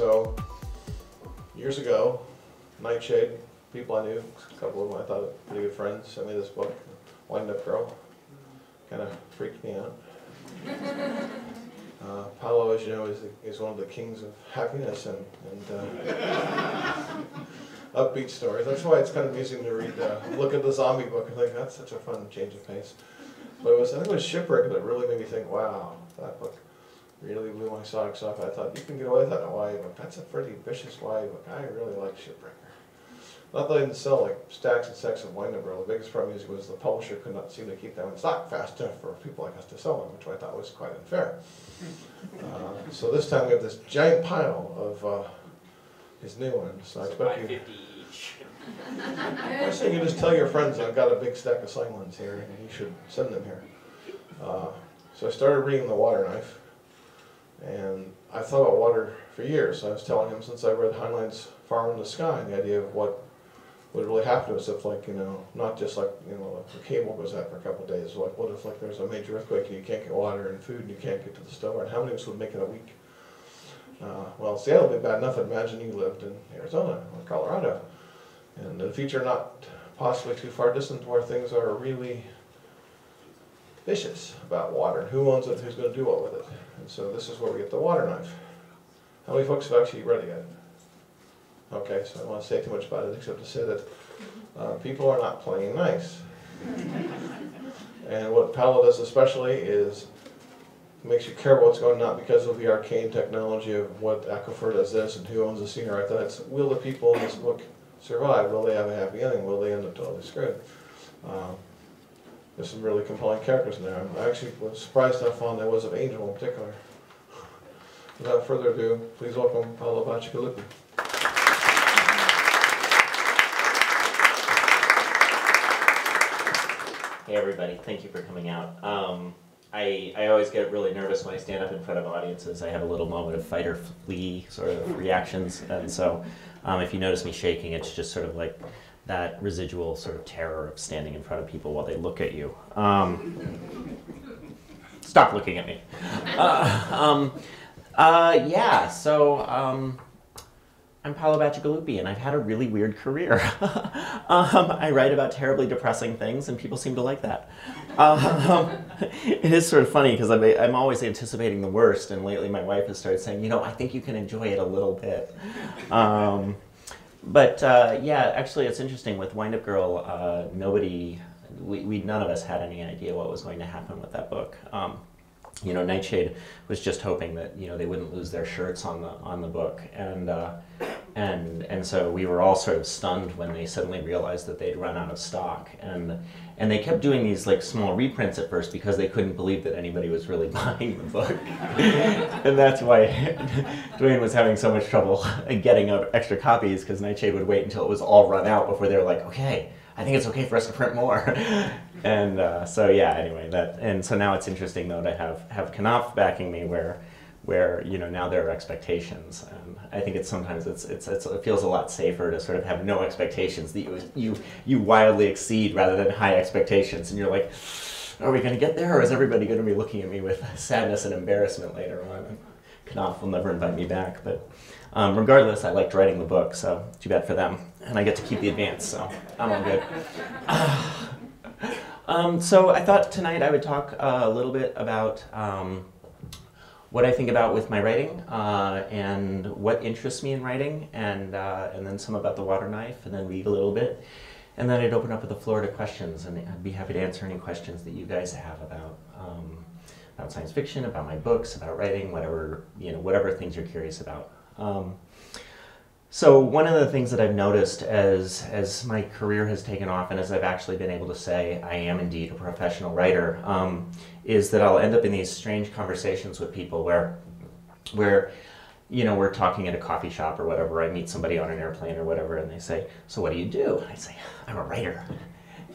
So, years ago, Nightshade, people I knew, a couple of them I thought pretty good friends, sent me this book, Wind Up Girl. Kind of freaked me out. Uh, Paolo, as you know, is, is one of the kings of happiness and, and uh, upbeat stories. That's why it's kind of amusing to read, uh, look at the zombie book and think, that's such a fun change of pace. But it was, I think it was Ship Breaker that really made me think, wow, that book really blew my socks off. I thought, you can get away with that in a YA book. That's a pretty vicious YA book. I really like Ship Breaker. Not that I didn't sell like stacks and stacks of Wind Up Girl. The biggest problem was the publisher could not seem to keep them in stock fast enough for people like us to sell them, which I thought was quite unfair. Uh, so this time we have this giant pile of uh, his new ones. So I expect you. I say you just tell your friends I've got a big stack of ones here, and you should send them here. Uh, so I started reading The Water Knife, and I thought about water for years. I was telling him since I read Heinlein's Farmer in the Sky, the idea of what would really happen to us if like, you know, not just like, you know, the cable goes out for a couple of days, like what if like there's a major earthquake and you can't get water and food and you can't get to the store, and how many of us would make it a week? Uh, well, Seattle would be bad enough, imagine you lived in Arizona or Colorado. And in a future not possibly too far distant where things are really vicious about water. And who owns it, who's going to do what with it? And so this is where we get the water knife. How many folks have actually read it yet? Okay, so I don't want to say too much about it except to say that uh, people are not playing nice. and what Paolo does especially is makes you care what's going on, because of the arcane technology of what Aquifer does this and who owns the. I thought it's will the people in this book survive? Will they have a happy ending? Will they end up totally screwed? Um, there's some really compelling characters in there. I actually was surprised how fond I was of Angel in particular. Without further ado, please welcome Paolo Bacigalupi. Hey everybody, thank you for coming out. Um, I, I always get really nervous when I stand up in front of audiences. I have a little moment of fight or flee sort of reactions, and so um, if you notice me shaking, it's just sort of like that residual sort of terror of standing in front of people while they look at you. Um, stop looking at me. Uh, um, uh, yeah, so um, I'm Paolo Bacigalupi, and I've had a really weird career. um, I write about terribly depressing things, and people seem to like that. Um, it is sort of funny because I'm, I'm always anticipating the worst, and lately my wife has started saying, you know, I think you can enjoy it a little bit. But uh, yeah, actually, it's interesting with Wind Up Girl. Uh, nobody, we, we, none of us had any idea what was going to happen with that book. Um, you know, Nightshade was just hoping that you know they wouldn't lose their shirts on the on the book, and uh, and and so we were all sort of stunned when they suddenly realized that they'd run out of stock, and and they kept doing these like small reprints at first because they couldn't believe that anybody was really buying the book, and that's why Dwayne was having so much trouble getting extra copies because Nightshade would wait until it was all run out before they were like, okay, I think it's okay for us to print more. And uh, so yeah, anyway, that and so now it's interesting though to have have Knopf backing me where where you know now there are expectations. I think it's sometimes it's, it's, it's it feels a lot safer to sort of have no expectations that you you you wildly exceed rather than high expectations. And you're like are we going to get there or is everybody going to be looking at me with sadness and embarrassment later on? And Knopf will never invite me back. But um, regardless I liked writing the book so too bad for them. And I get to keep the advance so I'm all good. Um, so I thought tonight I would talk uh, a little bit about um, what I think about with my writing uh, and what interests me in writing, and uh, and then some about the water knife, and then read a little bit, and then I'd open up the floor to questions, and I'd be happy to answer any questions that you guys have about um, about science fiction, about my books, about writing, whatever you know, whatever things you're curious about. Um, so one of the things that I've noticed as as my career has taken off, and as I've actually been able to say I am indeed a professional writer, um, is that I'll end up in these strange conversations with people where where you know we're talking at a coffee shop or whatever. I meet somebody on an airplane or whatever, and they say, "So what do you do?" I say, "I'm a writer,"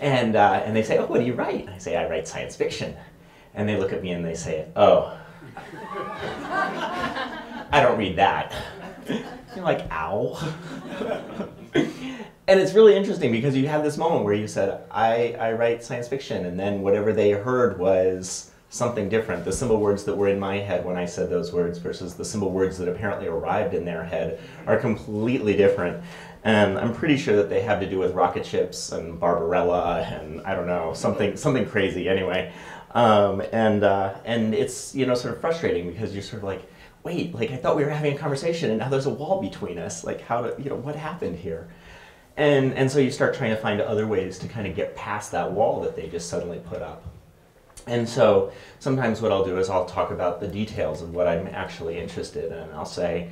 and uh, and they say, "Oh, what do you write?" I say, "I write science fiction," and they look at me and they say, "Oh." I don't read that. You're like, ow. and it's really interesting because you have this moment where you said, I, I write science fiction, and then whatever they heard was something different. The symbol words that were in my head when I said those words versus the symbol words that apparently arrived in their head are completely different. And I'm pretty sure that they have to do with rocket ships and Barbarella and I don't know, something, something crazy anyway. Um, and, uh, and it's, you know, sort of frustrating because you're sort of like, wait, like I thought we were having a conversation and now there's a wall between us. Like how to, you know, what happened here? And, and so you start trying to find other ways to kind of get past that wall that they just suddenly put up. And so sometimes what I'll do is I'll talk about the details of what I'm actually interested in. I'll say,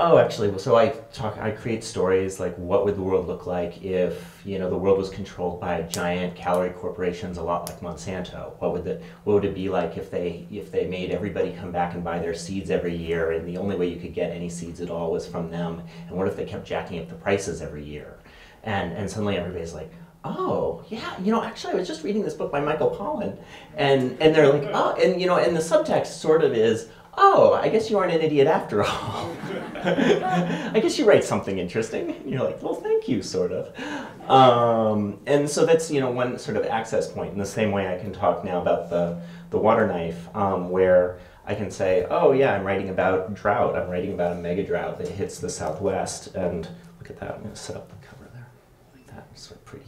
Oh, actually, so I talk, I create stories like what would the world look like if you know the world was controlled by giant calorie corporations, a lot like Monsanto. What would the what would it be like if they if they made everybody come back and buy their seeds every year, and the only way you could get any seeds at all was from them? And what if they kept jacking up the prices every year? And and suddenly everybody's like, oh yeah you know actually i was just reading this book by michael pollan and and they're like oh and you know and the subtext sort of is oh, I guess you aren't an idiot after all. I guess you write something interesting. And you're like, well, thank you, sort of. Um, and so that's you know one sort of access point. In the same way, I can talk now about the the water knife, um, where I can say, oh yeah, I'm writing about drought. I'm writing about a mega drought that hits the Southwest. And look at that. I'm going to set up the cover there like that. It's sort of pretty.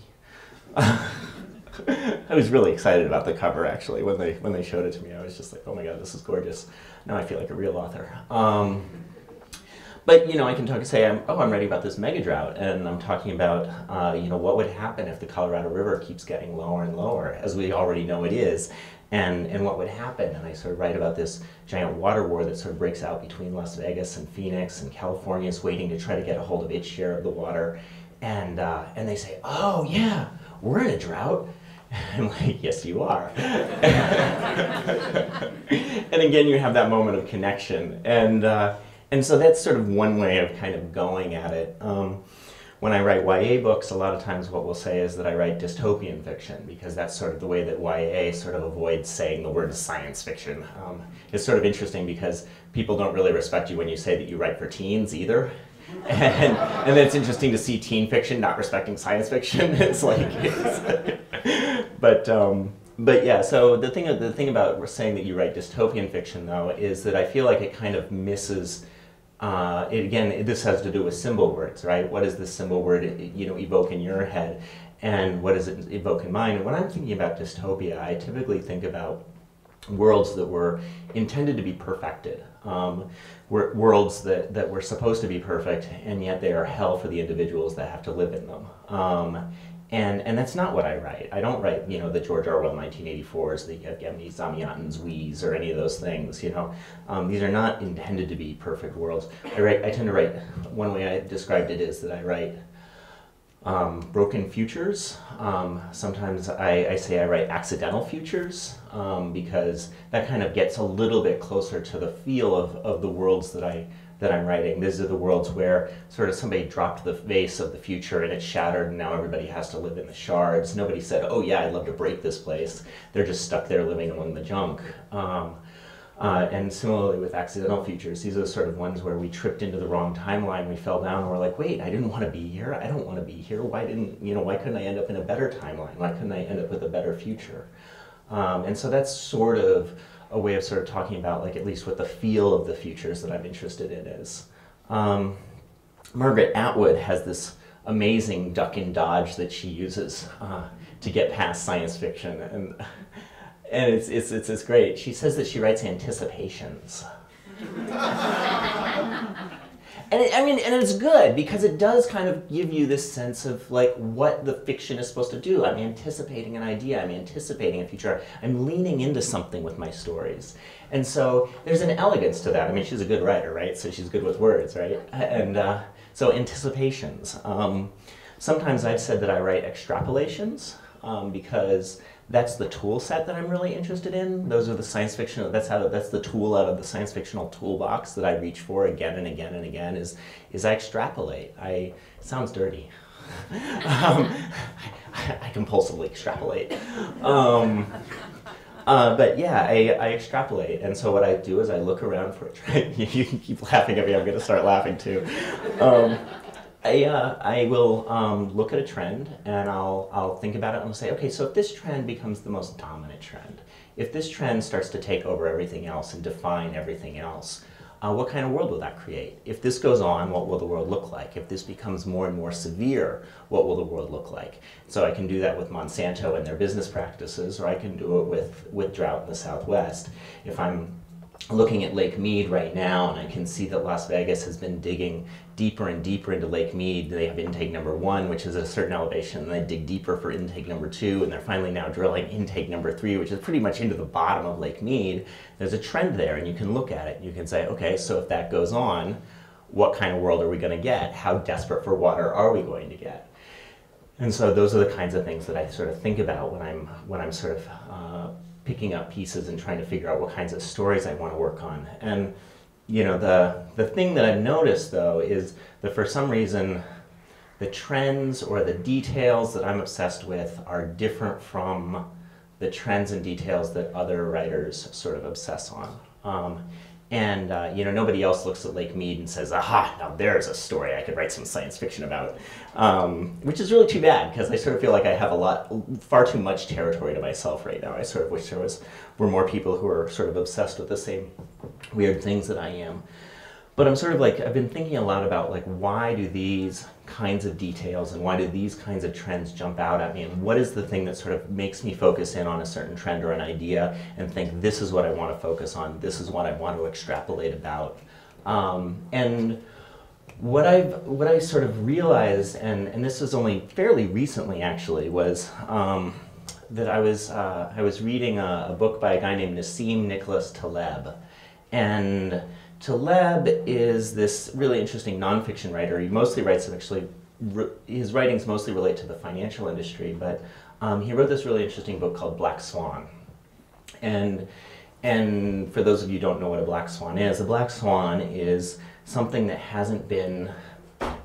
I was really excited about the cover actually when they when they showed it to me. I was just like, oh my god, this is gorgeous. Now I feel like a real author. Um, but you know, I can talk and say, I'm, oh, I'm writing about this mega drought, and I'm talking about, uh, you know, what would happen if the Colorado River keeps getting lower and lower, as we already know it is, and and what would happen. And I sort of write about this giant water war that sort of breaks out between Las Vegas and Phoenix, and California is waiting to try to get a hold of its share of the water, and uh, and they say, oh yeah, we're in a drought I'm like, yes, you are. and again, you have that moment of connection. And, uh, and so that's sort of one way of kind of going at it. Um, when I write YA books, a lot of times what we'll say is that I write dystopian fiction because that's sort of the way that YA sort of avoids saying the word science fiction. Um, it's sort of interesting because people don't really respect you when you say that you write for teens either. And, and it's interesting to see teen fiction not respecting science fiction. It's like, it's, but um, but yeah. So the thing the thing about saying that you write dystopian fiction though is that I feel like it kind of misses. Uh, it, again, this has to do with symbol words, right? What does this symbol word you know evoke in your head, and what does it evoke in mine? And when I'm thinking about dystopia, I typically think about worlds that were intended to be perfected. Um, worlds that, that were supposed to be perfect, and yet they are hell for the individuals that have to live in them. Um, and, and that's not what I write. I don't write, you know, the George Orwell 1984s, the Yevgeny Zamyatin's We's, or any of those things, you know. Um, these are not intended to be perfect worlds. I, write, I tend to write, one way I described it is that I write um, broken futures. Um, sometimes I, I, say I write accidental futures um, because that kind of gets a little bit closer to the feel of, of the worlds that I that I'm writing. These are the worlds where sort of somebody dropped the vase of the future and it shattered and now everybody has to live in the shards. Nobody said, oh yeah, I'd love to break this place. They're just stuck there living among the junk. Um, uh, and similarly with accidental futures, these are the sort of ones where we tripped into the wrong timeline, we fell down, and we're like, wait, I didn't want to be here. I don't want to be here. Why didn't, you know, why couldn't I end up in a better timeline? Why couldn't I end up with a better future? Um, and so that's sort of a way of sort of talking about, like, at least what the feel of the futures that I'm interested in is. Um, Margaret Atwood has this amazing duck and dodge that she uses uh, to get past science fiction. And and it's, it's, it's, it's great. She says that she writes anticipations. and it, I mean, and it's good because it does kind of give you this sense of like what the fiction is supposed to do. I'm anticipating an idea. I'm anticipating a future. I'm leaning into something with my stories, and so there's an elegance to that. I mean, she's a good writer, right? So she's good with words, right? And uh, so anticipations. Um, sometimes I've said that I write extrapolations um, because that's the tool set that I'm really interested in. Those are the science fiction. That's how. That's the tool out of the science fictional toolbox that I reach for again and again and again. Is is I extrapolate. I sounds dirty. um, I, I, compulsively extrapolate. Um, uh, but yeah, I, I, extrapolate, and so what I do is I look around for you can keep laughing at me. I'm going to start laughing too. Um, I, uh, I will um, look at a trend and I'll, I'll think about it and I'll say, okay, so if this trend becomes the most dominant trend, if this trend starts to take over everything else and define everything else, uh, what kind of world will that create? If this goes on, what will the world look like? If this becomes more and more severe, what will the world look like? So I can do that with Monsanto and their business practices, or I can do it with, with drought in the Southwest. If I'm looking at Lake Mead right now, and I can see that Las Vegas has been digging deeper and deeper into Lake Mead. They have intake number one, which is a certain elevation, and they dig deeper for intake number two, and they're finally now drilling intake number three, which is pretty much into the bottom of Lake Mead. There's a trend there, and you can look at it. You can say, okay, so if that goes on, what kind of world are we going to get? How desperate for water are we going to get? And so those are the kinds of things that I sort of think about when I'm when I'm sort of uh, picking up pieces and trying to figure out what kinds of stories I want to work on. And you know, the the thing that I've noticed though is that for some reason the trends or the details that I'm obsessed with are different from the trends and details that other writers sort of obsess on. Um, and uh, you know, nobody else looks at Lake Mead and says, "Aha! Now there's a story I could write some science fiction about," um, which is really too bad because I sort of feel like I have a lot, far too much territory to myself right now. I sort of wish there was were more people who are sort of obsessed with the same weird things that I am. But I'm sort of like I've been thinking a lot about like why do these kinds of details and why do these kinds of trends jump out at me and what is the thing that sort of makes me focus in on a certain trend or an idea and think this is what I want to focus on, this is what I want to extrapolate about. Um, and what I've what I sort of realized, and, and this was only fairly recently actually, was um, that I was uh, I was reading a, a, book by a guy named Nassim Nicholas Taleb, and Taleb is this really interesting nonfiction writer. He mostly writes actually, his writings mostly relate to the financial industry, but um, he wrote this really interesting book called Black Swan. And, and for those of you who don't know what a black swan is, a black swan is something that hasn't been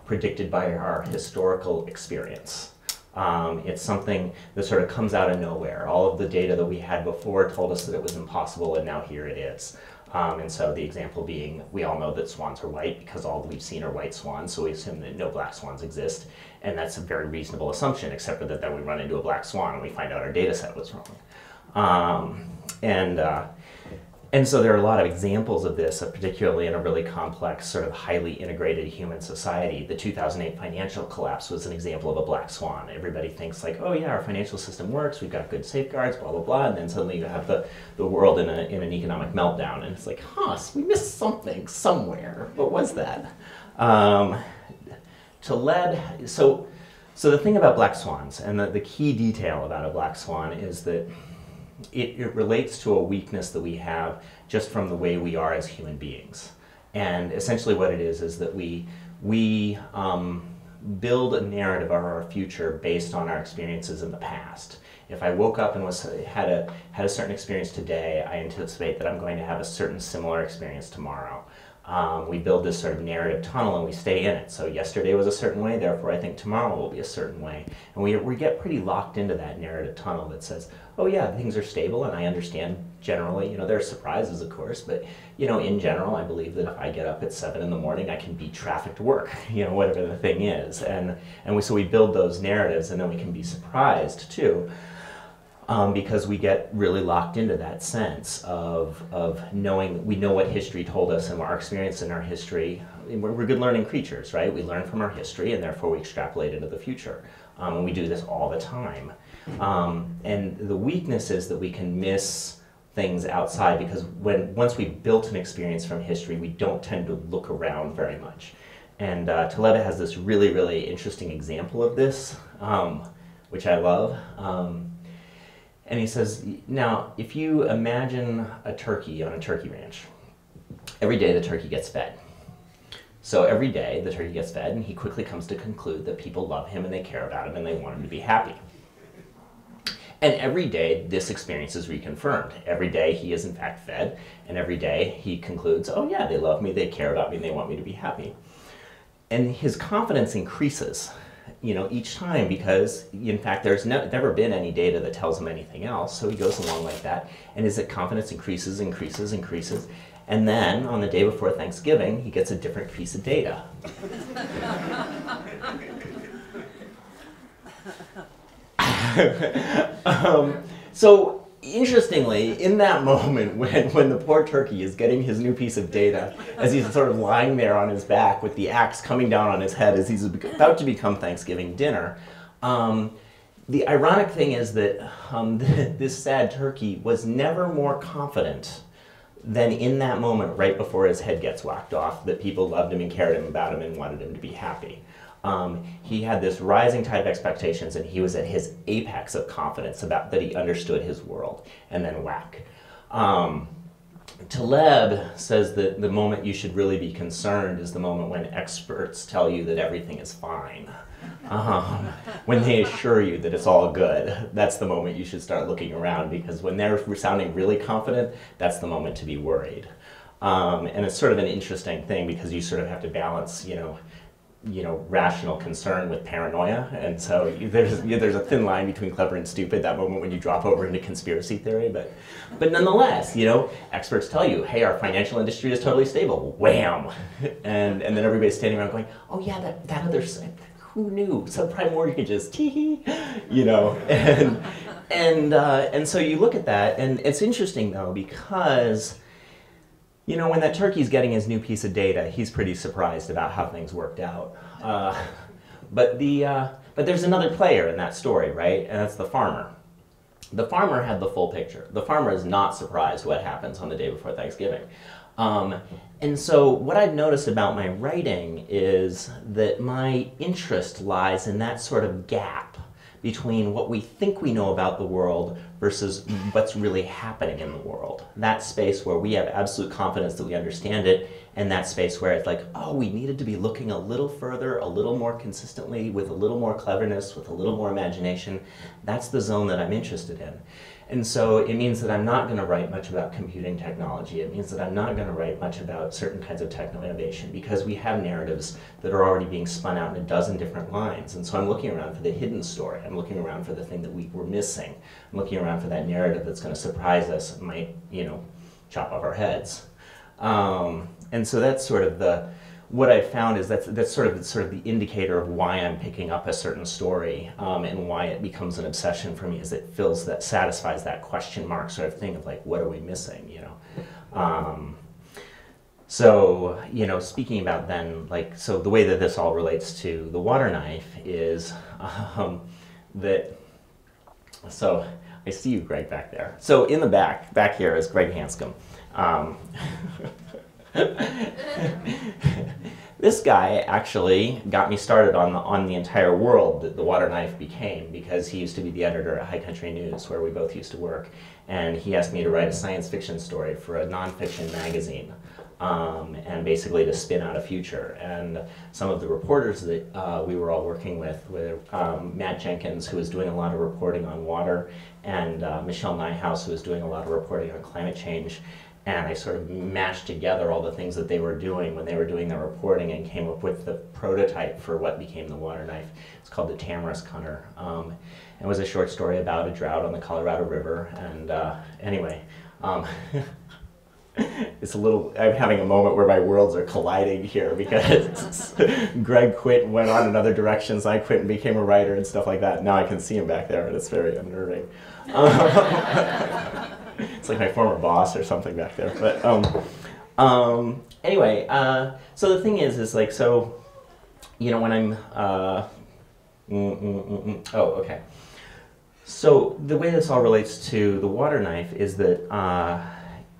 predicted by our historical experience. Um, it's something that sort of comes out of nowhere. All of the data that we had before told us that it was impossible, and now here it is. Um, and so the example being, we all know that swans are white because all we've seen are white swans, so we assume that no black swans exist. And that's a very reasonable assumption, except for that then we run into a black swan and we find out our data set was wrong. Um, and uh, and so there are a lot of examples of this, uh, particularly in a really complex, sort of highly integrated human society. The 2008 financial collapse was an example of a black swan. Everybody thinks like, oh yeah, our financial system works, we've got good safeguards, blah, blah, blah, and then suddenly you have the, the world in, a, in an economic meltdown, and it's like, huh, we missed something somewhere. What was that? Um, Taleb, so, so the thing about black swans, and the, the key detail about a black swan is that it, it relates to a weakness that we have just from the way we are as human beings. And essentially what it is is that we, we um, build a narrative of our future based on our experiences in the past. If I woke up and was, had, a, had a certain experience today, I anticipate that I'm going to have a certain similar experience tomorrow um, we build this sort of narrative tunnel and we stay in it. So yesterday was a certain way, therefore I think tomorrow will be a certain way. And we, we get pretty locked into that narrative tunnel that says, oh yeah, things are stable and I understand generally, you know, there are surprises of course, but you know, in general, I believe that if I get up at seven in the morning, I can beat traffic to work, you know, whatever the thing is. And, and we, so we build those narratives and then we can be surprised too um, because we get really locked into that sense of, of knowing we know what history told us and our experience in our history. We're, we're, good learning creatures, right? We learn from our history and therefore we extrapolate into the future. Um, and we do this all the time. Um, and the weakness is that we can miss things outside because when once we've built an experience from history, we don't tend to look around very much. And uh, has this really, really interesting example of this, um, which I love. And he says, now, if you imagine a turkey on a turkey ranch, every day the turkey gets fed. So every day the turkey gets fed, and he quickly comes to conclude that people love him and they care about him and they want him to be happy. And every day this experience is reconfirmed. Every day he is in fact fed, and every day he concludes, oh yeah, they love me, they care about me, and they want me to be happy. And his confidence increases you know, each time because in fact there's no, never been any data that tells him anything else. So he goes along like that, and his confidence increases, increases, increases, and then on the day before Thanksgiving he gets a different piece of data. um, so interestingly, in that moment when, when the poor turkey is getting his new piece of data, as he's sort of lying there on his back with the axe coming down on his head as he's about to become Thanksgiving dinner, um, the ironic thing is that um, this sad turkey was never more confident than in that moment right before his head gets whacked off that people loved him and cared him about him and wanted him to be happy. Um, he had this rising tide of expectations and he was at his apex of confidence about that he understood his world and then whack. Um, Taleb says that the moment you should really be concerned is the moment when experts tell you that everything is fine. Um, when they assure you that it's all good, that's the moment you should start looking around because when they're sounding really confident, that's the moment to be worried. Um, and it's sort of an interesting thing because you sort of have to balance, you know, you know, rational concern with paranoia, and so there's there's a thin line between clever and stupid. That moment when you drop over into conspiracy theory, but but nonetheless, you know, experts tell you, hey, our financial industry is totally stable. Wham, and and then everybody's standing around going, oh yeah, that that other who knew? Subprime mortgages, tee you know, and and uh, and so you look at that, and it's interesting though because you know, when that turkey's getting his new piece of data, he's pretty surprised about how things worked out. Uh, but, the, uh, but there's another player in that story, right? And that's the farmer. The farmer had the full picture. The farmer is not surprised what happens on the day before Thanksgiving. Um, and so what I've noticed about my writing is that my interest lies in that sort of gap between what we think we know about the world versus what's really happening in the world. That space where we have absolute confidence that we understand it, and that space where it's like, oh, we needed to be looking a little further, a little more consistently, with a little more cleverness, with a little more imagination. That's the zone that I'm interested in. And so it means that I'm not going to write much about computing technology. It means that I'm not going to write much about certain kinds of techno innovation because we have narratives that are already being spun out in a dozen different lines. And so I'm looking around for the hidden story. I'm looking around for the thing that we were missing. I'm looking around for that narrative that's going to surprise us and might, you know, chop off our heads. Um, and so that's sort of the what I've found is that's, that's sort of sort of the indicator of why I'm picking up a certain story um, and why it becomes an obsession for me is it fills that satisfies that question mark sort of thing of like what are we missing you know? Um, so you know speaking about then like so the way that this all relates to the water knife is um, that so I see you Greg back there. So in the back back here is Greg Hanscom. Um, this guy actually got me started on the, on the entire world that the water knife became because he used to be the editor at High Country News where we both used to work and he asked me to write a science fiction story for a nonfiction magazine um, and basically to spin out a future. And some of the reporters that uh, we were all working with were um, Matt Jenkins, who was doing a lot of reporting on water, and uh, Michelle Nijhuis, who was doing a lot of reporting on climate change and I sort of mashed together all the things that they were doing when they were doing their reporting and came up with the prototype for what became the water knife. It's called the Tamarisk Hunter. Um, it was a short story about a drought on the Colorado River. And uh, anyway, um, it's a little, I'm having a moment where my worlds are colliding here because Greg quit and went on in other directions. I quit and became a writer and stuff like that. Now I can see him back there and it's very unnerving. Um, it's like my former boss or something back there. But um, um, anyway, uh, so the thing is, is like, so, you know, when I'm, uh, mm, mm, mm, mm, oh, okay. So the way this all relates to the water knife is that, uh,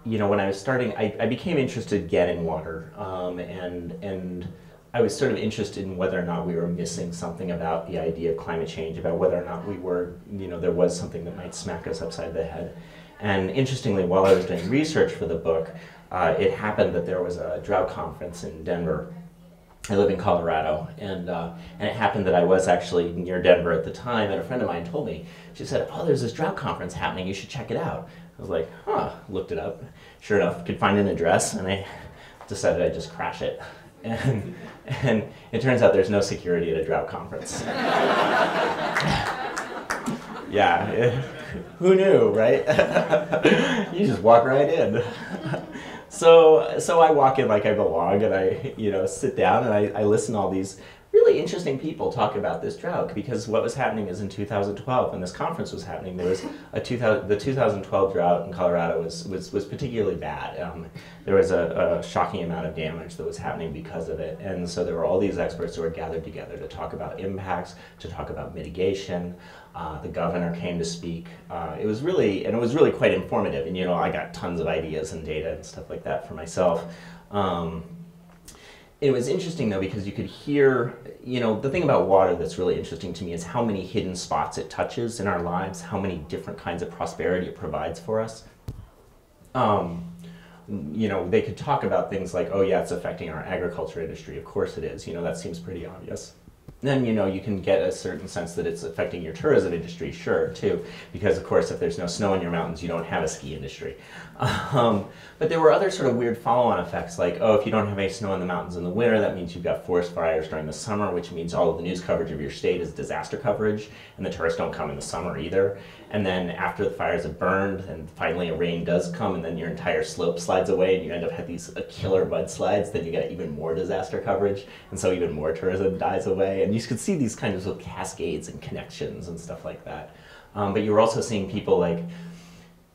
you know, when I was starting, I, I became interested in water, um, and and I was sort of interested in whether or not we were missing something about the idea of climate change, about whether or not we were, you know, there was something that might smack us upside the head. And interestingly, while I was doing research for the book, uh, it happened that there was a drought conference in Denver. I live in Colorado, and, uh, and it happened that I was actually near Denver at the time, and a friend of mine told me, she said, oh, there's this drought conference happening, you should check it out. I was like, huh, looked it up. Sure enough, could find an address, and I decided I'd just crash it. And, and it turns out there's no security at a drought conference. yeah. It, who knew, right? you just walk right in. so, so I walk in like I belong, and I, you know, sit down and I, I listen to all these really interesting people talk about this drought because what was happening is in 2012 when this conference was happening there was a 2000, the 2012 drought in colorado was, was, was particularly bad um, there was a, a, shocking amount of damage that was happening because of it and so there were all these experts who were gathered together to talk about impacts to talk about mitigation uh, the governor came to speak. Uh, it was really and it was really quite informative. And you know i got tons of ideas and data and stuff like that for myself. Um, it was interesting though because you could hear you know the thing about water that's really interesting to me is how many hidden spots it touches in our lives how many different kinds of prosperity it provides for us. Um, you know they could talk about things like oh yeah it's affecting our agriculture industry. Of course it is. You know that seems pretty obvious then you know you can get a certain sense that it's affecting your tourism industry sure too because of course if there's no snow in your mountains you don't have a ski industry um, but there were other sort of weird follow-on effects like oh if you don't have any snow in the mountains in the winter that means you've got forest fires during the summer which means all of the news coverage of your state is disaster coverage and the tourists don't come in the summer either. And then after the fires have burned and finally a rain does come and then your entire slope slides away and you end up with these uh, killer mudslides then you get even more disaster coverage and so even more tourism dies away. And you could see these kinds of cascades and connections and stuff like that. Um, but you were also seeing people like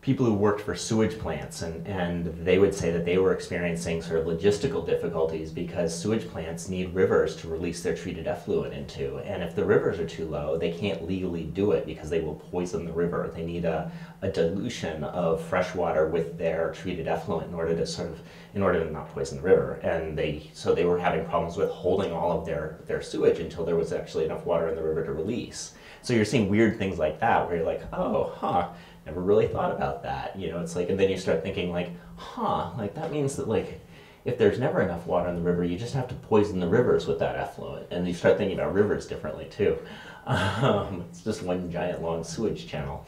people who worked for sewage plants and, and they would say that they were experiencing sort of logistical difficulties because sewage plants need rivers to release their treated effluent into. And if the rivers are too low they can't legally do it because they will poison the river. They need a, a dilution of fresh water with their treated effluent in order to sort of in order to not poison the river. And they so they were having problems with holding all of their their sewage until there was actually enough water in the river to release. So you're seeing weird things like that where you're like oh huh never really thought about that. You know, it's like, and then you start thinking like, huh, like that means that like, if there's never enough water in the river, you just have to poison the rivers with that effluent. And you start thinking about rivers differently too. Um, it's just one giant long sewage channel.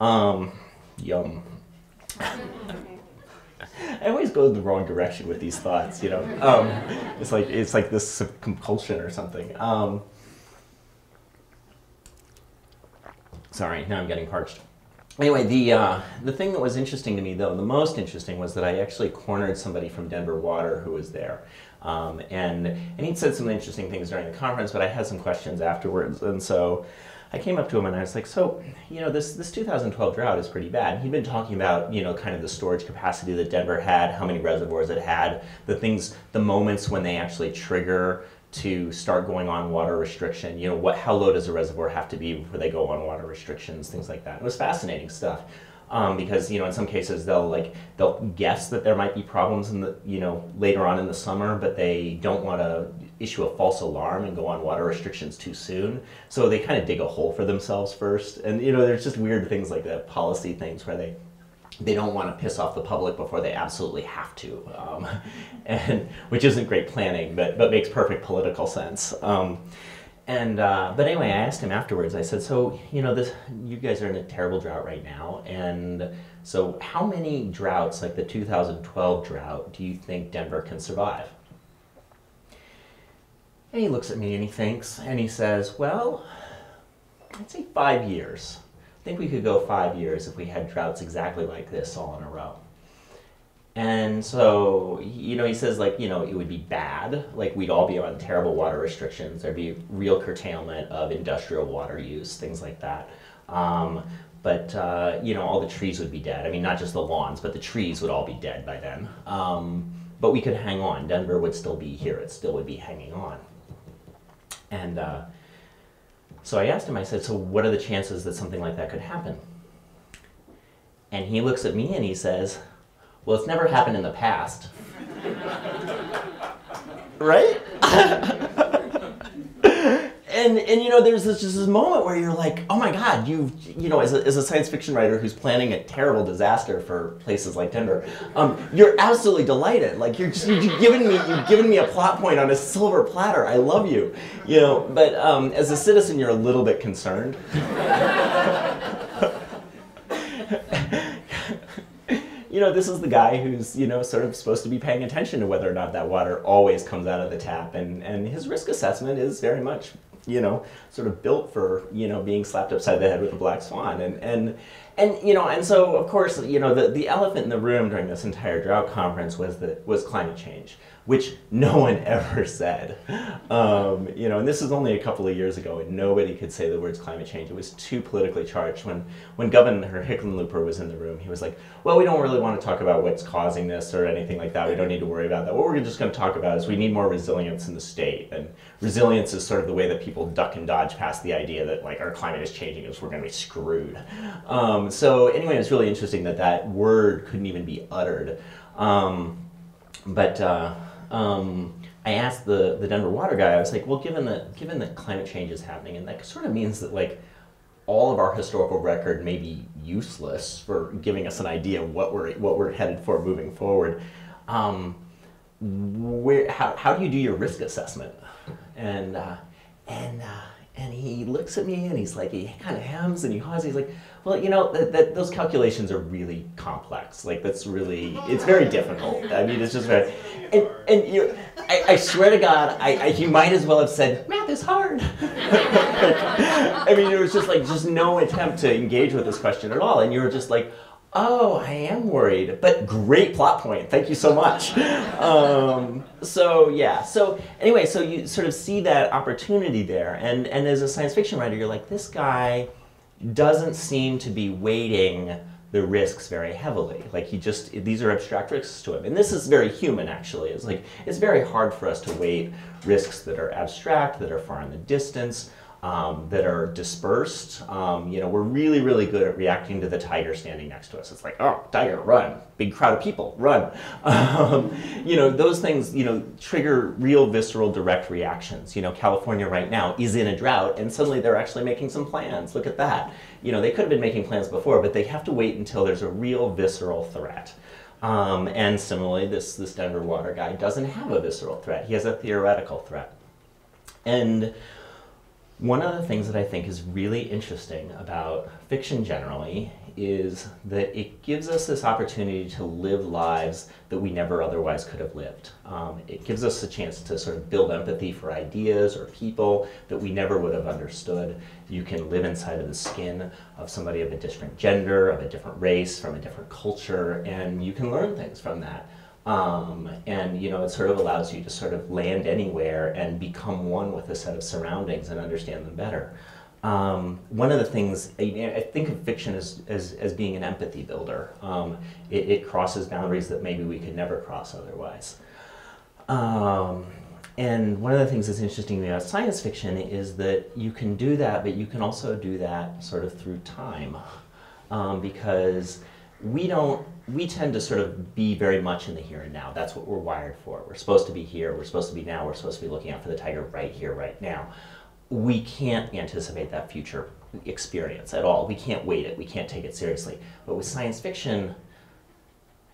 Um, yum. I always go in the wrong direction with these thoughts, you know. Um, it's like it's like this compulsion or something. Um, sorry, now I'm getting parched anyway, the uh, the thing that was interesting to me, though, the most interesting was that I actually cornered somebody from Denver Water who was there, um, and and he'd said some interesting things during the conference, but I had some questions afterwards, and so. I came up to him and I was like, so, you know, this, this 2012 drought is pretty bad. He'd been talking about, you know, kind of the storage capacity that Denver had, how many reservoirs it had, the things, the moments when they actually trigger to start going on water restriction. You know, what how low does a reservoir have to be before they go on water restrictions, things like that. It was fascinating stuff. Um, because you know in some cases they'll like they'll guess that there might be problems in the you know later on in the summer, but they don't want to issue a false alarm and go on water restrictions too soon. So they kind of dig a hole for themselves first, and you know there's just weird things like that, policy things where they they don't want to piss off the public before they absolutely have to, um, and which isn't great planning, but but makes perfect political sense. Um, and uh, but anyway, I asked him afterwards. I said, "So you know, this you guys are in a terrible drought right now, and so how many droughts, like the 2012 drought, do you think Denver can survive?" And he looks at me and he thinks, and he says, "Well, I'd say five years." I think we could go five years if we had droughts exactly like this all in a row. And so, you know, he says, like, you know, it would be bad. Like, we'd all be on terrible water restrictions. There'd be real curtailment of industrial water use, things like that. Um, but, uh, you know, all the trees would be dead. I mean, not just the lawns, but the trees would all be dead by then. Um, but we could hang on. Denver would still be here. It still would be hanging on. And, uh, so I asked him, I said, so what are the chances that something like that could happen? And he looks at me and he says, well, it's never happened in the past. right? and and you know, there's this just this moment where you're like, oh my God, you you know, as a, as a science fiction writer who's planning a terrible disaster for places like Denver, um, you're absolutely delighted. Like you're just you've given me you've given me a plot point on a silver platter. I love you, you know. But um, as a citizen, you're a little bit concerned. you know, this is the guy who's, you know, sort of supposed to be paying attention to whether or not that water always comes out of the tap. And, and his risk assessment is very much you know, sort of built for, you know, being slapped upside the head with a black swan. And, and, and you know, and so of course, you know, the, the elephant in the room during this entire drought conference was the, was climate change which no one ever said. Um, you know, and this is only a couple of years ago, and nobody could say the words climate change. It was too politically charged. When when Governor Hickenlooper was in the room, he was like, "Well, we don't really want to talk about what's causing this or anything like that. We don't need to worry about that. What we're just going to talk about is we need more resilience in the state, and resilience is sort of the way that people duck and dodge past the idea that like our climate is changing, and we're going to be screwed." Um, so anyway, it's really interesting that that word couldn't even be uttered. Um, but uh, um, I asked the, the Denver water guy, I was like, well, given that, given that climate change is happening, and that sort of means that like all of our historical record may be useless for giving us an idea of what we're, what we're headed for moving forward. Um, where, how, how do you do your risk assessment? And, uh, and, uh, and he looks at me and he's like, he kind of hems and he haws. He's like, well, you know, that, that, those calculations are really complex. Like, that's really, it's very difficult. I mean, it's just very, and, and you, I, I swear to God, I, I, he might as well have said, math is hard. I mean, it was just like, just no attempt to engage with this question at all. And you were just like, oh, I am worried, but great plot point. Thank you so much. Um, so yeah, so anyway, so you sort of see that opportunity there. And, and as a science fiction writer, you're like, this guy, doesn't seem to be weighting the risks very heavily. Like he just, these are abstract risks to him. And this is very human actually. It's like, it's very hard for us to weight risks that are abstract, that are far in the distance, um, that are dispersed. Um, you know, we're really, really good at reacting to the tiger standing next to us. It's like, oh, tiger, run. Big crowd of people, run. Um, you know, those things, you know, trigger real visceral direct reactions. You know, California right now is in a drought and suddenly they're actually making some plans. Look at that. You know, they could have been making plans before, but they have to wait until there's a real visceral threat. Um, and similarly, this, this Denver water guy doesn't have a visceral threat. He has a theoretical threat. And one of the things that I think is really interesting about fiction generally is that it gives us this opportunity to live lives that we never otherwise could have lived. Um, it gives us a chance to sort of build empathy for ideas or people that we never would have understood. You can live inside of the skin of somebody of a different gender, of a different race, from a different culture, and you can learn things from that. Um, and you know, it sort of allows you to sort of land anywhere and become one with a set of surroundings and understand them better. Um, one of the things, I, think of fiction as, as, as being an empathy builder. Um, it, it, crosses boundaries that maybe we could never cross otherwise. Um, and one of the things that's interesting about science fiction is that you can do that, but you can also do that sort of through time. Um, because we don't we tend to sort of be very much in the here and now. That's what we're wired for. We're supposed to be here, we're supposed to be now, we're supposed to be looking out for the tiger right here, right now. We can't anticipate that future experience at all. We can't wait it, we can't take it seriously. But with science fiction,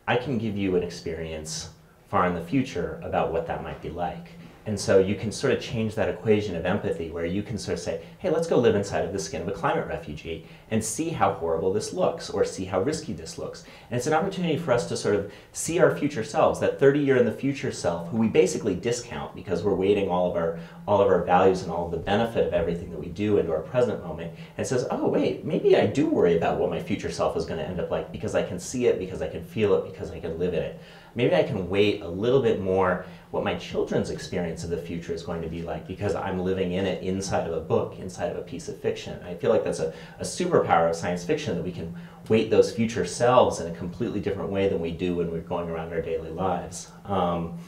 I can give you an experience far in the future about what that might be like. And so you can sort of change that equation of empathy where you can sort of say, hey, let's go live inside of the skin of a climate refugee and see how horrible this looks or see how risky this looks. And it's an opportunity for us to sort of see our future selves, that 30 year in the future self, who we basically discount because we're weighting all of our all of our values and all of the benefit of everything that we do into our present moment and says, oh wait, maybe I do worry about what my future self is going to end up like because I can see it, because I can feel it, because I can live in it. Maybe I can wait a little bit more what my children's experience of the future is going to be like because I'm living in it inside of a book, inside of a piece of fiction. I feel like that's a, a superpower of science fiction that we can weight those future selves in a completely different way than we do when we're going around our daily lives. Um,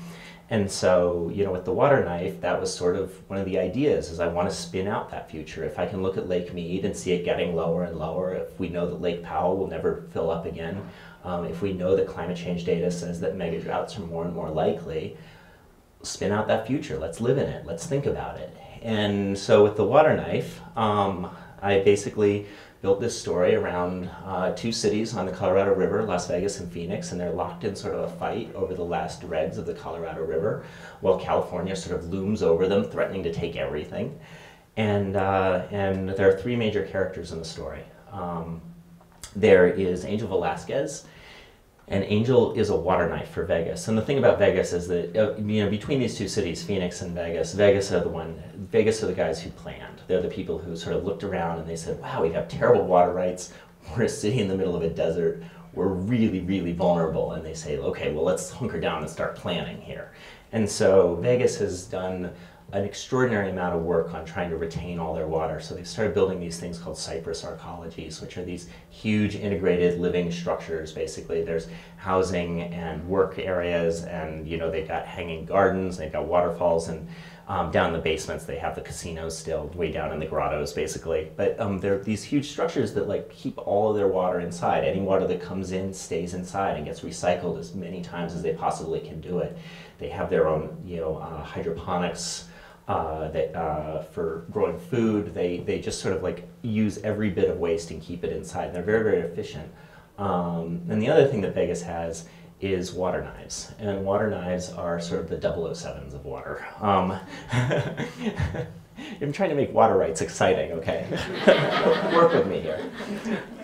and so, you know, with the water knife, that was sort of one of the ideas is I want to spin out that future. If I can look at Lake Mead and see it getting lower and lower, if we know that Lake Powell will never fill up again, um, if we know that climate change data says that mega droughts are more and more likely, spin out that future. Let's live in it. Let's think about it. And so with the water knife, um, I basically built this story around uh, two cities on the Colorado River, Las Vegas and Phoenix, and they're locked in sort of a fight over the last dregs of the Colorado River, while California sort of looms over them, threatening to take everything. And, uh, and there are three major characters in the story. Um, there is Angel Velasquez, and Angel is a water knife for Vegas. And the thing about Vegas is that uh, you know between these two cities, Phoenix and Vegas, Vegas are the one. Vegas are the guys who planned. They're the people who sort of looked around and they said, "Wow, we have terrible water rights. We're a city in the middle of a desert. We're really, really vulnerable." And they say, "Okay, well, let's hunker down and start planning here." And so Vegas has done an extraordinary amount of work on trying to retain all their water. So they started building these things called cypress arcologies, which are these huge integrated living structures. Basically, there's housing and work areas, and you know they've got hanging gardens, they've got waterfalls, and um, down in the basements they have the casinos still way down in the grottos, basically. But um, they're these huge structures that like keep all of their water inside. Any water that comes in stays inside and gets recycled as many times as they possibly can do it. They have their own, you know, uh, hydroponics uh, that uh, for growing food. They they just sort of like use every bit of waste and keep it inside. And they're very very efficient. Um, and the other thing that Vegas has is water knives, and water knives are sort of the 007s of water. Um, I'm trying to make water rights exciting, okay? Work with me here.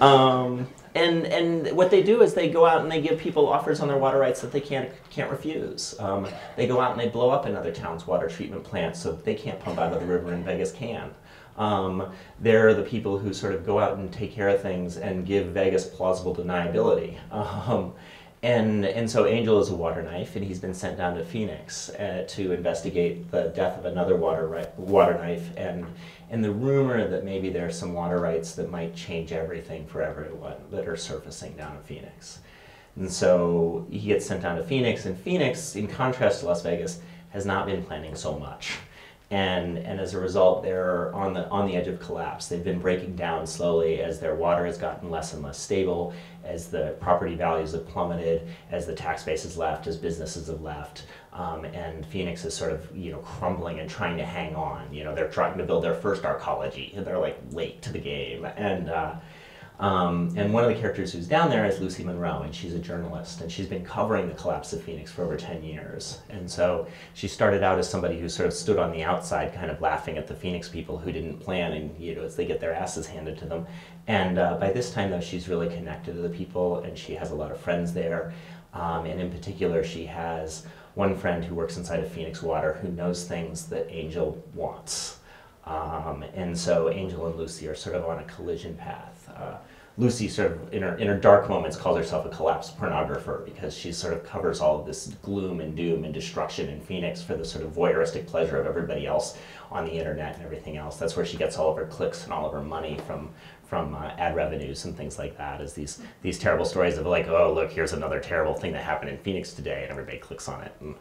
Um, and and what they do is they go out and they give people offers on their water rights that they can't can't refuse. Um, they go out and they blow up another town's water treatment plant so they can't pump out of the river and Vegas can. Um, they're the people who sort of go out and take care of things and give Vegas plausible deniability. Um, and, and so Angel is a water knife, and he's been sent down to Phoenix uh, to investigate the death of another water, water knife and and the rumor that maybe there are some water rights that might change everything for everyone that are surfacing down in Phoenix. And so he gets sent down to Phoenix, and Phoenix, in contrast to Las Vegas, has not been planning so much. And, and as a result, they're on the, on the edge of collapse. They've been breaking down slowly as their water has gotten less and less stable, as the property values have plummeted, as the tax base has left, as businesses have left. Um, and Phoenix is sort of you know crumbling and trying to hang on. You know they're trying to build their first arcology, and they're like late to the game. And uh, um, and one of the characters who's down there is Lucy Monroe, and she's a journalist, and she's been covering the collapse of Phoenix for over 10 years. And so she started out as somebody who sort of stood on the outside, kind of laughing at the Phoenix people who didn't plan, and you know, as they get their asses handed to them. And uh, by this time, though, she's really connected to the people, and she has a lot of friends there. Um, and in particular, she has one friend who works inside of Phoenix Water who knows things that Angel wants. Um, and so Angel and Lucy are sort of on a collision path. Uh, Lucy sort of in her, in her dark moments calls herself a collapsed pornographer because she sort of covers all of this gloom and doom and destruction in Phoenix for the sort of voyeuristic pleasure of everybody else on the internet and everything else. That's where she gets all of her clicks and all of her money from from uh, ad revenues and things like that is these these terrible stories of like oh look here's another terrible thing that happened in Phoenix today and everybody clicks on it and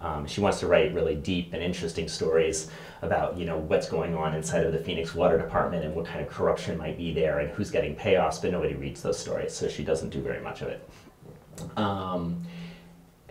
um, she wants to write really deep and interesting stories about you know what's going on inside of the Phoenix Water Department and what kind of corruption might be there and who's getting payoffs but nobody reads those stories so she doesn't do very much of it. Um,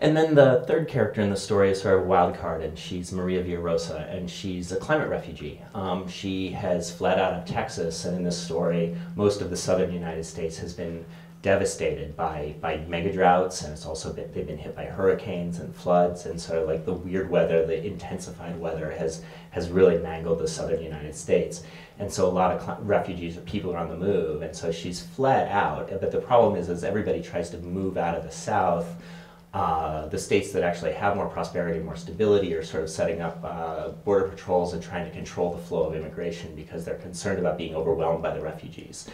and then the third character in the story is sort of wild card, and she's Maria Villarosa, and she's a climate refugee. Um, she has fled out of Texas, and in this story, most of the southern United States has been devastated by, by mega droughts, and it's also been, they've been hit by hurricanes and floods, and sort of like the weird weather, the intensified weather has, has really mangled the southern United States. And so a lot of refugees or people are on the move, and so she's fled out. But the problem is, as everybody tries to move out of the south, uh, the states that actually have more prosperity, more stability, are sort of setting up uh, border patrols and trying to control the flow of immigration because they're concerned about being overwhelmed by the refugees.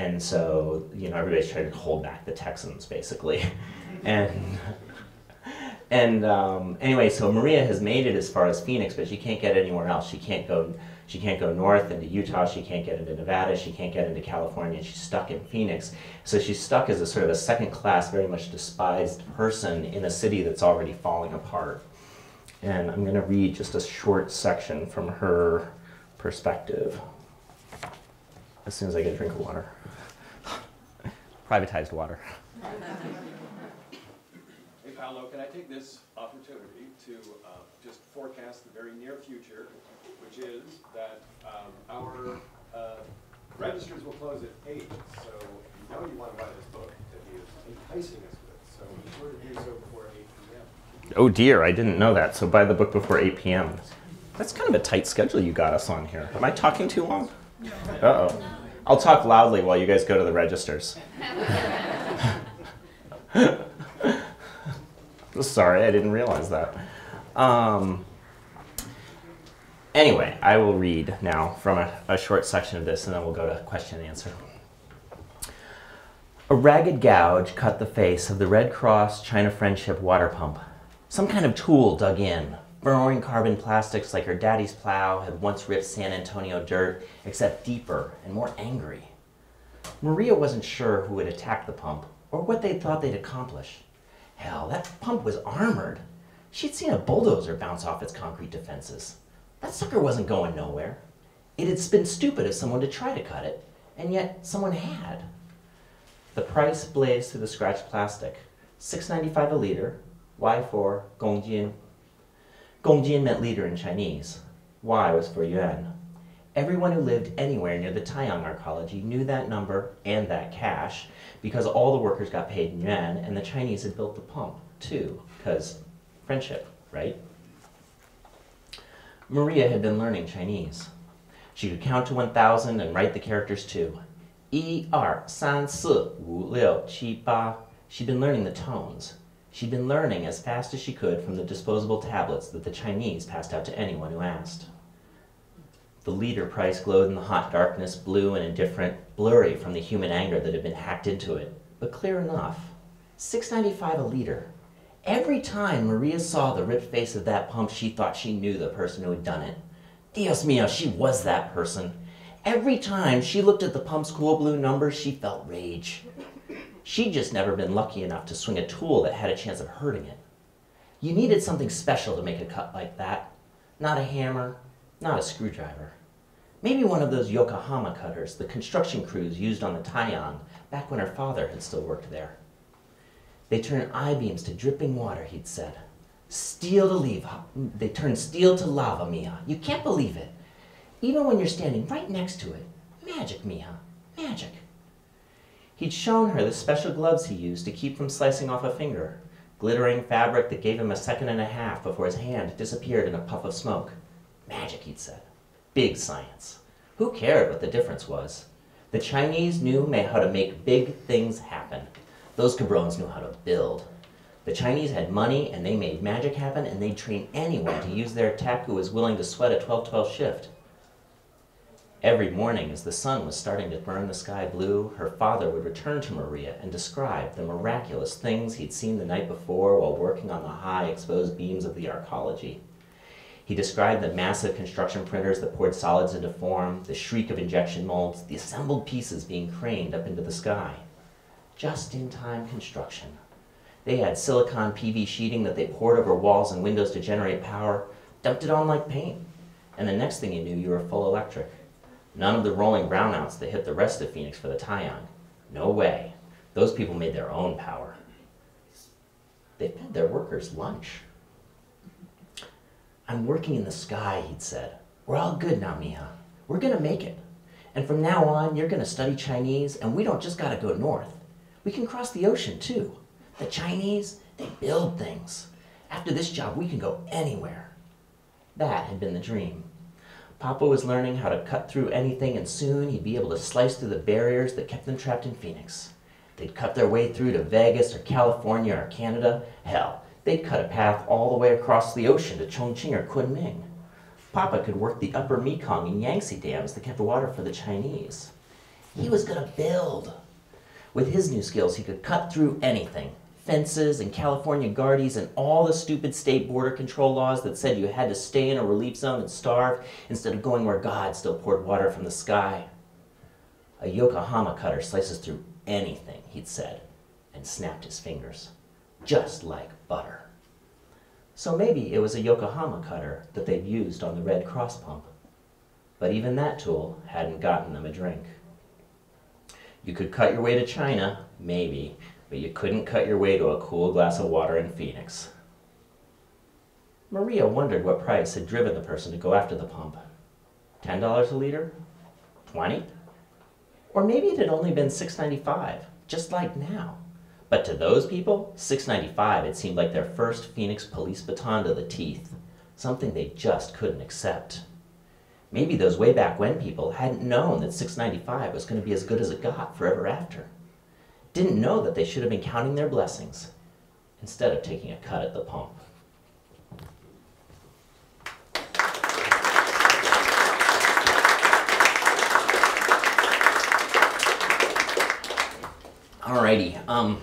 And so, you know, everybody's trying to hold back the Texans, basically. and and um, anyway, so Maria has made it as far as Phoenix, but she can't get anywhere else. She can't go she can't go north into Utah. She can't get into Nevada. She can't get into California. She's stuck in Phoenix. So she's stuck as a sort of a second class, very much despised person in a city that's already falling apart. And I'm going to read just a short section from her perspective as soon as I get a drink of water. Privatized water. Hey, Paolo, can I take this opportunity to uh, just forecast the very near future which is that um, our uh, registers will close at eight. So you know you want to buy this book that he is enticing us with. So be sure to do so before eight p.m. Oh dear, I didn't know that. So buy the book before eight p.m. That's kind of a tight schedule you got us on here. Am I talking too long? Uh oh. I'll talk loudly while you guys go to the registers. Sorry, I didn't realize that. Um, anyway, I will read now from a, a short section of this and then we'll go to question and answer. A ragged gouge cut the face of the Red Cross China Friendship water pump. Some kind of tool dug in, burrowing carbon plastics like her daddy's plow had once ripped San Antonio dirt, except deeper and more angry. Maria wasn't sure who had attacked the pump or what they thought they'd accomplish. Hell, that pump was armored. She'd seen a bulldozer bounce off its concrete defenses. That sucker wasn't going nowhere. It had been stupid of someone to try to cut it, and yet someone had. The price blazed through the scratched plastic. $6.95 a liter. Y for Gongjin. Gongjin meant liter in Chinese. Y was for yuan. Everyone who lived anywhere near the Taiyang arcology knew that number and that cash because all the workers got paid in yuan and the Chinese had built the pump too, because friendship, right? Maria had been learning Chinese. She could count to 1,000 and write the characters too. 一二三四五六七八. She'd been learning the tones. She'd been learning as fast as she could from the disposable tablets that the Chinese passed out to anyone who asked. The liter price glowed in the hot darkness, blue and indifferent, blurry from the human anger that had been hacked into it, but clear enough. Six ninety-five a liter. Every time Maria saw the ripped face of that pump, she thought she knew the person who had done it. Dios mio, she was that person. Every time she looked at the pump's cool blue numbers, she felt rage. She'd just never been lucky enough to swing a tool that had a chance of hurting it. You needed something special to make a cut like that. Not a hammer, not a screwdriver. Maybe one of those Yokohama cutters the construction crews used on the Taiyang back when her father had still worked there. They turn I-beams to dripping water, he'd said. Steel to leave. They turn steel to lava, Mia. You can't believe it. Even when you're standing right next to it. Magic, Mia. Magic. He'd shown her the special gloves he used to keep from slicing off a finger, glittering fabric that gave him a second and a half before his hand disappeared in a puff of smoke. Magic, he'd said. Big science. Who cared what the difference was? The Chinese knew how to make big things happen. Those cabrones knew how to build. The Chinese had money and they made magic happen and they'd train anyone to use their tech who was willing to sweat a 12-12 shift. Every morning, as the sun was starting to burn the sky blue, her father would return to Maria and describe the miraculous things he'd seen the night before while working on the high exposed beams of the arcology. He described the massive construction printers that poured solids into form, the shriek of injection molds, the assembled pieces being craned up into the sky. Just-in-time construction. They had silicon PV sheeting that they poured over walls and windows to generate power, dumped it on like paint, and the next thing you knew, you were full electric. None of the rolling brownouts that hit the rest of Phoenix for the Taiyang. No way. Those people made their own power. They fed their workers lunch. I'm working in the sky, he'd said. We're all good now, mija. We're gonna make it. And from now on, you're gonna study Chinese, and we don't just gotta go north. We can cross the ocean, too. The Chinese, they build things. After this job, we can go anywhere. That had been the dream. Papa was learning how to cut through anything, and soon he'd be able to slice through the barriers that kept them trapped in Phoenix. They'd cut their way through to Vegas or California or Canada. Hell, they'd cut a path all the way across the ocean to Chongqing or Kunming. Papa could work the upper Mekong and Yangtze dams that kept water for the Chinese. He was going to build. With his new skills, he could cut through anything fences and California guardies and all the stupid state border control laws that said you had to stay in a relief zone and starve instead of going where God still poured water from the sky. A Yokohama cutter slices through anything, he'd said, and snapped his fingers, just like butter. So maybe it was a Yokohama cutter that they'd used on the Red Cross pump. But even that tool hadn't gotten them a drink. You could cut your way to China, maybe, but you couldn't cut your way to a cool glass of water in Phoenix. Maria wondered what price had driven the person to go after the pump. $10 a liter? 20? Or maybe it had only been $6.95, just like now. But to those people, $6.95 it seemed like their first Phoenix police baton to the teeth, something they just couldn't accept. Maybe those way back when people hadn't known that $6.95 was going to be as good as it got forever after didn't know that they should have been counting their blessings. instead of taking a cut at the pump. Alrighty, um,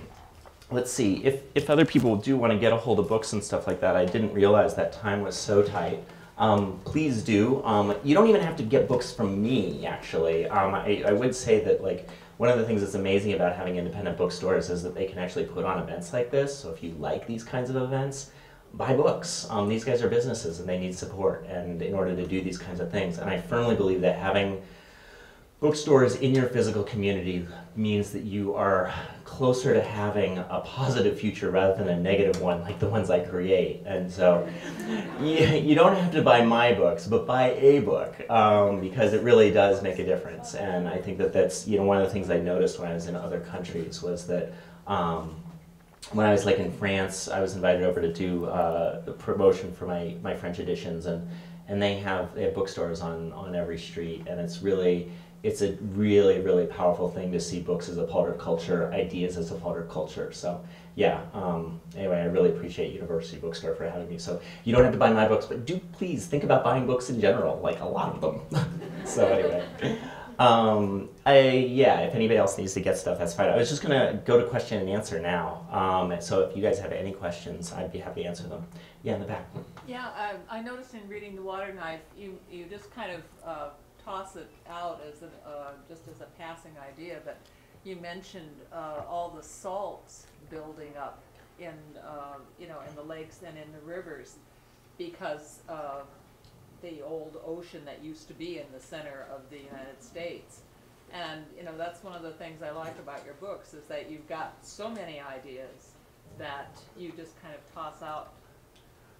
let's see. If, if other people do want to get a hold of books and stuff like that, I didn't realize that time was so tight. Um, please do. Um, you don't even have to get books from me, actually. Um, I, I would say that, like, one of the things that's amazing about having independent bookstores is that they can actually put on events like this. So if you like these kinds of events, buy books. Um, these guys are businesses and they need support, and in order to do these kinds of things, and I firmly believe that having bookstores in your physical community means that you are closer to having a positive future rather than a negative one like the ones I create. And so you, you don't have to buy my books, but buy a book um, because it really does make a difference. And I think that that's, you know, one of the things I noticed when I was in other countries was that um, when I was like in France, I was invited over to do uh, the promotion for my, my French editions and and they have they have bookstores on on every street and it's really it's a really, really powerful thing to see books as a part of culture, ideas as a part of culture. So yeah, um, anyway, I really appreciate University Bookstore for having me. So you don't have to buy my books, but do please think about buying books in general, like a lot of them. so anyway, um, I, yeah, if anybody else needs to get stuff, that's fine. I was just gonna go to question and answer now. Um, so if you guys have any questions, I'd be happy to answer them. Yeah, in the back. Yeah, I, I noticed in reading The Water Knife, you, you just kind of, uh, toss it out as an, uh, just as a passing idea, but you mentioned, uh, all the salts building up in, uh, you know, in the lakes and in the rivers because of the old ocean that used to be in the center of the United States. And, you know, that's one of the things I like about your books is that you've got so many ideas that you just kind of toss out,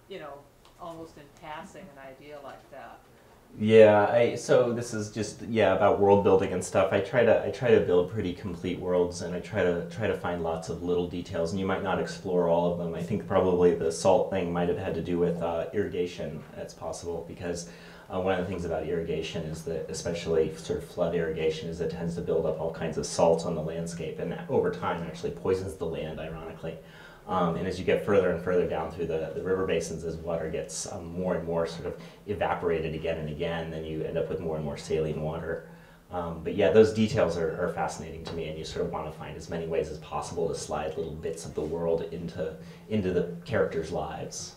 you know, almost in passing an idea like that. Yeah, I so this is just yeah about world building and stuff. I try to I try to build pretty complete worlds and I try to try to find lots of little details and you might not explore all of them. I think probably the salt thing might have had to do with uh, irrigation. That's possible because uh, one of the things about irrigation is that especially sort of flood irrigation is it tends to build up all kinds of salts on the landscape and over time actually poisons the land ironically. Um, and as you get further and further down through the, the river basins, as water gets um, more and more sort of evaporated again and again, then you end up with more and more saline water. Um, but yeah, those details are, are fascinating to me, and you sort of want to find as many ways as possible to slide little bits of the world into into the characters' lives.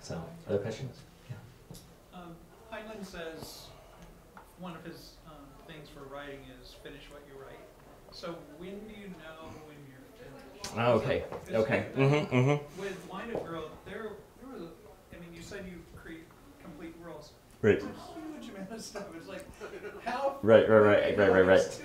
So, other questions? Yeah. Um, Heinlein says one of his um, things for writing is finish what you write. So when do you know Oh, okay. Okay. Mm-hmm, mm-hmm. With Line of Growth, there, there was. A, I mean, you said you create complete worlds. Right. It's a huge amount of stuff. It's like how. Right, right, right, right, right, right.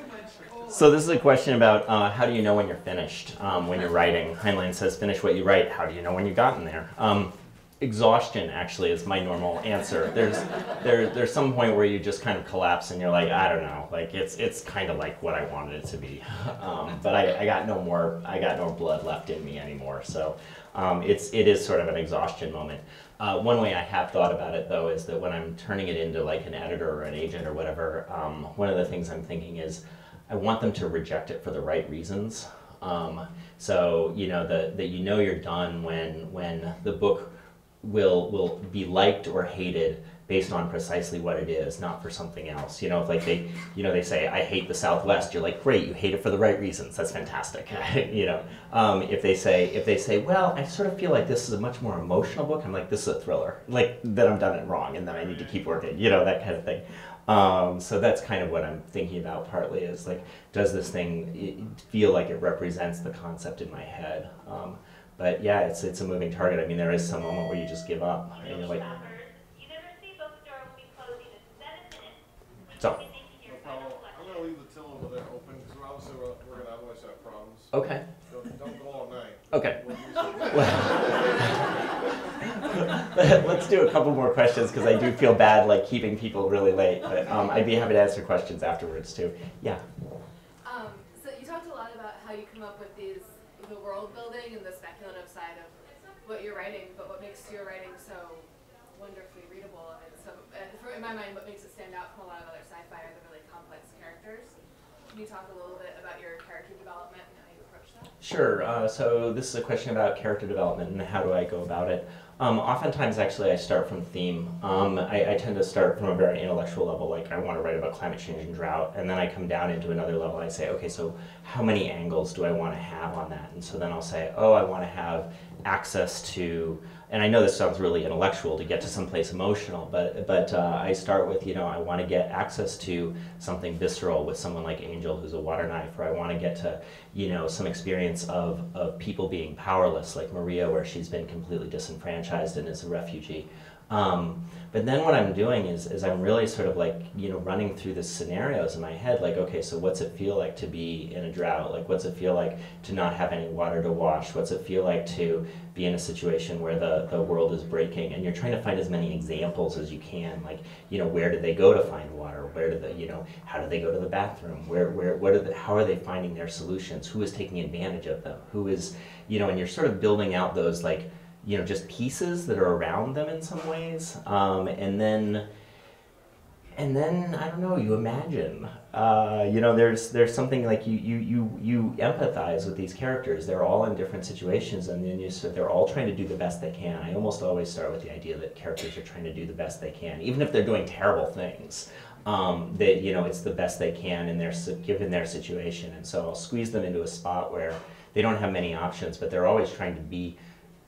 So this is a question about uh, how do you know when you're finished um, when you're writing. Heinlein says, "Finish what you write." How do you know when you've gotten there? Um, exhaustion actually is my normal answer. There's there there's some point where you just kind of collapse and you're like, I don't know, like it's it's kind of like what I wanted it to be. Um, but I, I got no more I got no blood left in me anymore. So um, it's it is sort of an exhaustion moment. Uh, one way I have thought about it though is that when I'm turning it into like an editor or an agent or whatever, um, one of the things I'm thinking is I want them to reject it for the right reasons. Um, so you know the, that you know you're done when when the book will will be liked or hated based on precisely what it is, not for something else. You know, if like they, you know, they say I hate the Southwest, you're like, great, you hate it for the right reasons. That's fantastic. you know, um, if they say if they say, well, I sort of feel like this is a much more emotional book, I'm like, this is a thriller. Like then I'm done it wrong, and then I need to keep working. You know, that kind of thing. Um, so that's kind of what I'm thinking about. Partly is like, does this thing feel like it represents the concept in my head? Um, but yeah, it's it's a moving target. I mean, there is some moment where you just give up, and you're like. So. I'm gonna leave the till over there open because obviously we're, gonna otherwise have problems. Okay. Don't, don't go all night. Okay. Let's do a couple more questions because I do feel bad like keeping people really late. But um, I'd be happy to answer questions afterwards too. Yeah. Um, so you talked a lot about how you come up with these the world building and the speculative side of what you're writing, but what makes your writing so wonderfully readable and so, for, in my mind, what makes it stand out from a lot of other sci-fi are the really complex characters. Can you talk a little bit about your character development and how you approach that? Sure. Uh, so this is a question about character development and how do I go about it. Um, oftentimes, actually, I start from theme. Um, I, I tend to start from a very intellectual level, like I want to write about climate change and drought, and then I come down into another level. I say, okay, so how many angles do I want to have on that? And so then I'll say, oh, I want to have access to, and I know this sounds really intellectual to get to someplace emotional, but but uh, I start with, you know, I want to get access to something visceral with someone like Angel, who's a water knife, or I want to get to, you know, some experience of of people being powerless, like Maria, where she's been completely disenfranchised and is a refugee. Um, but then what I'm doing is, is I'm really sort of like, you know, running through the scenarios in my head, like, okay, so what's it feel like to be in a drought? Like, what's it feel like to not have any water to wash? What's it feel like to be in a situation where the, the world is breaking? And you're trying to find as many examples as you can, like, you know, where do they go to find water? Where did they, you know, how do they go to the bathroom? Where, where, what are the, how are they finding their solutions? Who is taking advantage of them? Who is, you know, and you're sort of building out those, like, you know, just pieces that are around them in some ways. Um, and then, and then I don't know. You imagine, uh, you know, there's there's something like you you you you empathize with these characters. They're all in different situations, and then you so they're all trying to do the best they can. I almost always start with the idea that characters are trying to do the best they can, even if they're doing terrible things. Um, that you know, it's the best they can in their given their situation, and so I'll squeeze them into a spot where they don't have many options, but they're always trying to be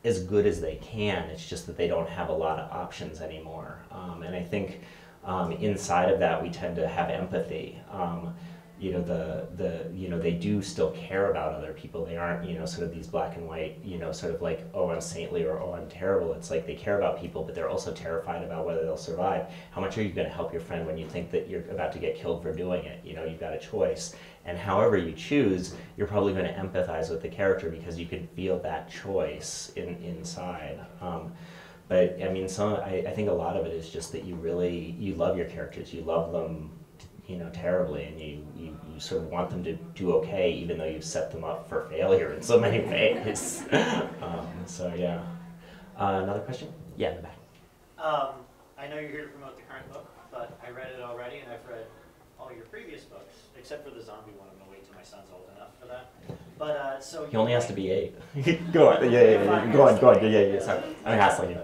as good as they can. It's just that they don't have a lot of options anymore. Um, and I think um, inside of that, we tend to have empathy. Um, you know, the the you know they do still care about other people. They aren't you know sort of these black and white you know sort of like oh I'm saintly or oh I'm terrible. It's like they care about people, but they're also terrified about whether they'll survive. How much are you going to help your friend when you think that you're about to get killed for doing it? You know, you've got a choice. And however you choose, you're probably going to empathize with the character because you can feel that choice in, inside. Um, but I mean, some I, I think a lot of it is just that you really you love your characters. You love them, you know, terribly, and you, you, you sort of want them to do okay, even though you've set them up for failure in so many ways. um, so yeah. Uh, another question? Yeah, in the back. Um, I know you're here to promote the current book, but I read it already, and I've read all your previous books, except for the zombie one. I'm gonna wait till my son's old enough for that. But uh, so He only has to be eight. go on. Yeah, yeah, yeah. Go on. Go on. Yeah, yeah, yeah. Sorry, I'm hassling you.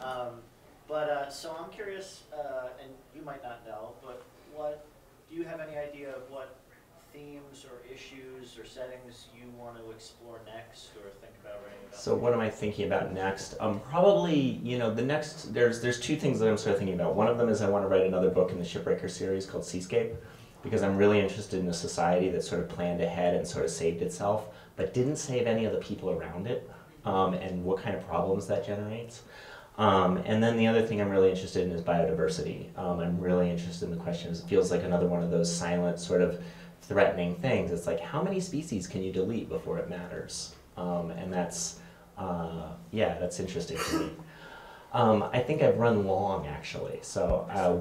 Um, but uh, so I'm curious, uh, and you might not know, but what do you have any idea of what themes or issues or settings you want to explore next, or think about writing about? So what am I thinking about next? Um, probably, you know, the next there's there's two things that I'm sort of thinking about. One of them is I want to write another book in the Ship Breaker series called Seascape, because I'm really interested in a society that sort of planned ahead and sort of saved itself, but didn't save any of the people around it, um, and what kind of problems that generates. Um, and then the other thing I'm really interested in is biodiversity. Um, I'm really interested in the questions. It feels like another one of those silent, sort of threatening things. It's like, how many species can you delete before it matters? Um, and that's, uh, yeah, that's interesting to me. Um, I think I've run long, actually, so uh,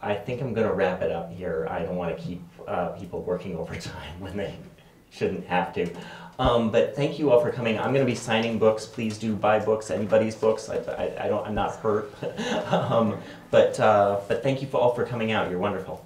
I think I'm going to wrap it up here. I don't want to keep uh, people working overtime when they shouldn't have to. Um, but thank you all for coming. I'm going to be signing books. Please do buy books, anybody's books. I, I, I don't, I'm not hurt. um, but, uh, but thank you for all for coming out. You're wonderful.